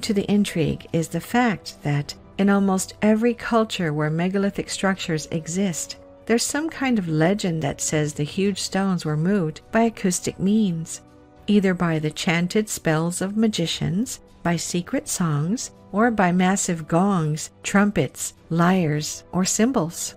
to the intrigue is the fact that in almost every culture where megalithic structures exist, there's some kind of legend that says the huge stones were moved by acoustic means, either by the chanted spells of magicians, by secret songs, or by massive gongs, trumpets, lyres, or cymbals.